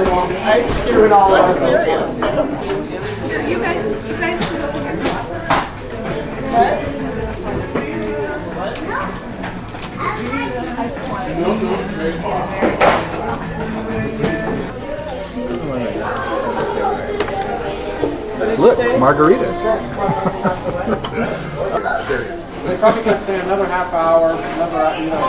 I screw it all up. You guys, you guys. Look, margaritas. They probably kept saying another half hour, another, you know.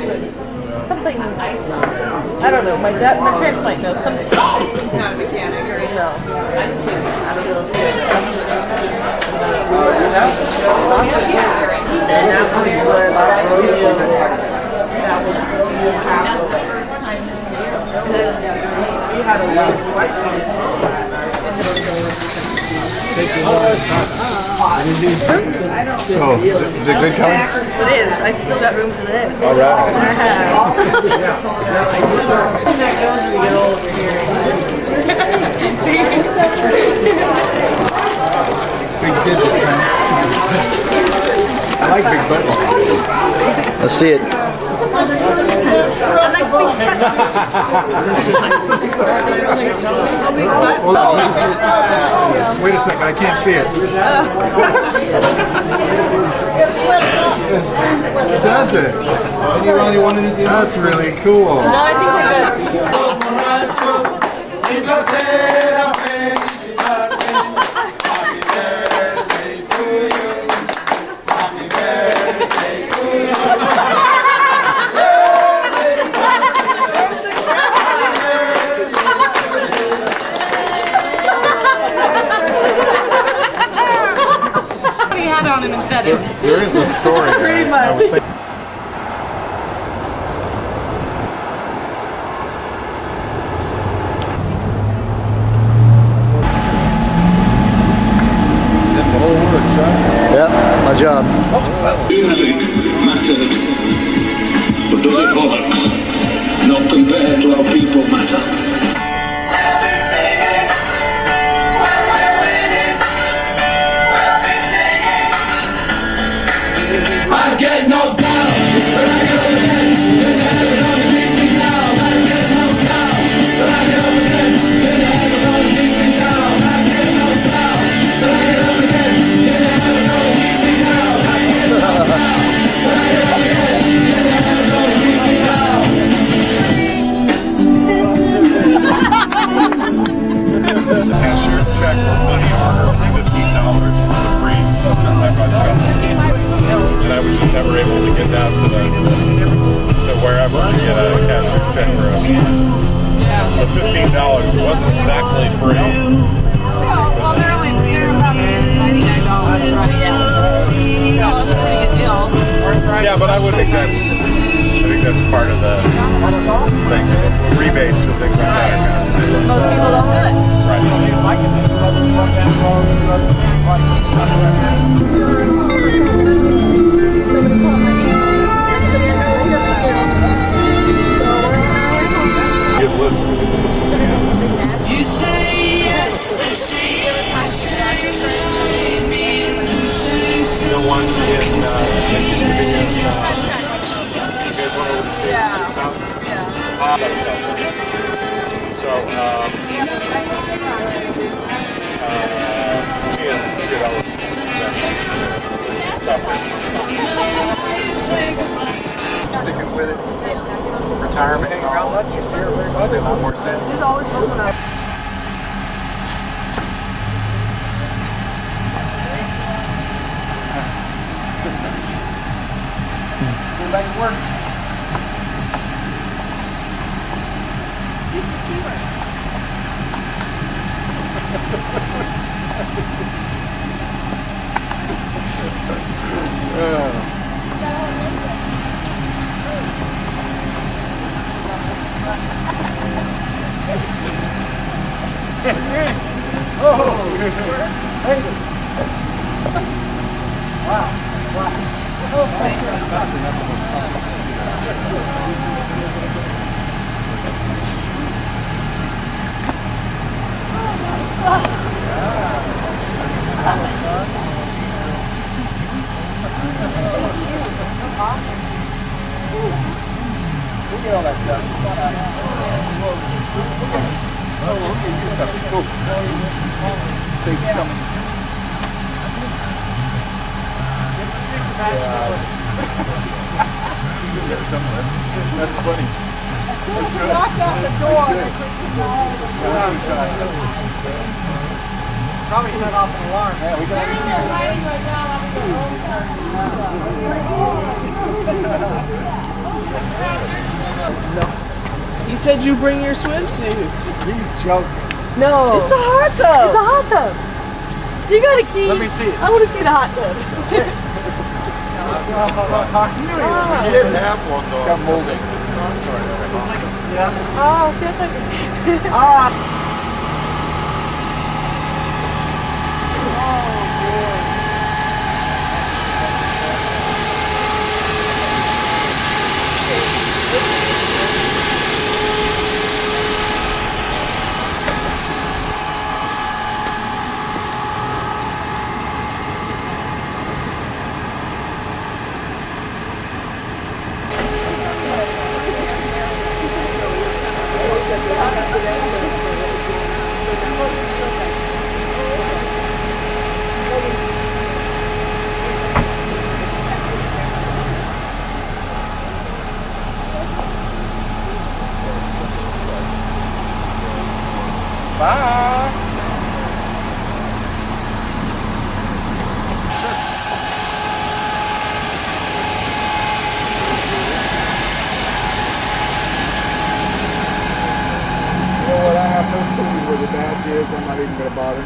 Something, I don't know, my dad, my parents might know something. He's not a mechanic or anything. No. I just can't, I don't know. And that was where last rodeo. That's the first time this year. He had a lot of flight coming So, oh, is it, is it good, Kelly? It is, I still got room for this. All right. I have. that goes when you get old over here. Big digits. huh? I like big buttons. Let's see it. Wait a second, I can't see it. Does it? That's really cool. No, I think we're good. On him and fed him. There is a story. Pretty much. Yep, my job. Music mattered, but does it bollocks? Not compared to how people matter. Wasn't exactly free. Well, they're only, they're about ninety-nine dollars, right? Yeah. So it's a pretty good deal. Yeah, but I would think that's I think that's part of the thing. Rebates and things like that. Most people don't do it. Right. Helpful. So, um, uh, out. Suffering. Sticking with it. Retirement and all. Makes a lot more sense. She's always moving up. Back We'll get all that stuff. Oh, okay, see something. Cool. Stacy's coming. He's in there somewhere. That's funny. Knocked out the door. Probably set off an alarm. Yeah, we got They're in there hiding right now, having their own He said you bring your swimsuits. He's joking. No. It's a hot tub. It's a hot tub. You got a key. Let me see it. I want to see the hot tub. She didn't have one though. Got molding. oh, see, I thought. Bye. You know what? I have no clue where the badge is. I'm even going to bother.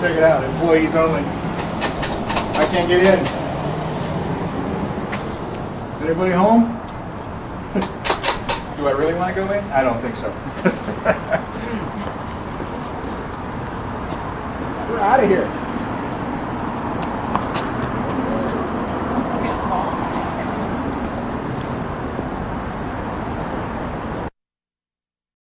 Check it out. Employees only. I can't get in. Anybody home? Do I really want to go in? I don't think so. We're out of here.